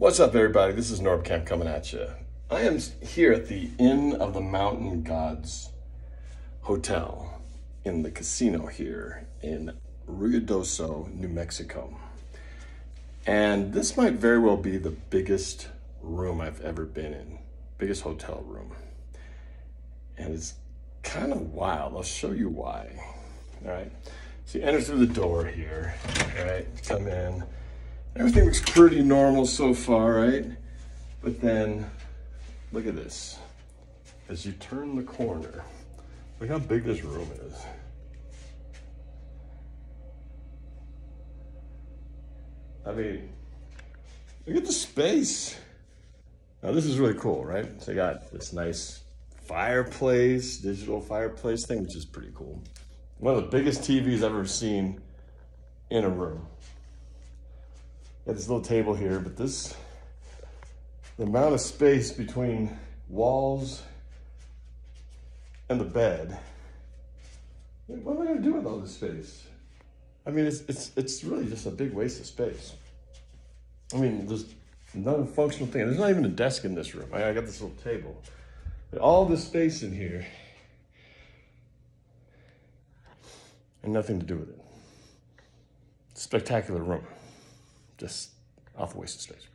What's up, everybody? This is NorbCam coming at you. I am here at the Inn of the Mountain Gods Hotel in the casino here in Ruidoso, New Mexico. And this might very well be the biggest room I've ever been in, biggest hotel room. And it's kind of wild. I'll show you why. All right. So you enter through the door here, all right? Come in. Everything looks pretty normal so far, right? But then, look at this. As you turn the corner, look how big this room is. I mean, look at the space. Now this is really cool, right? So I got this nice fireplace, digital fireplace thing, which is pretty cool. One of the biggest TVs I've ever seen in a room. Got this little table here, but this, the amount of space between walls and the bed, what am I gonna do with all this space? I mean, it's, it's, it's really just a big waste of space. I mean, there's no functional thing. There's not even a desk in this room. I, I got this little table. But all this space in here and nothing to do with it. Spectacular room just off of space.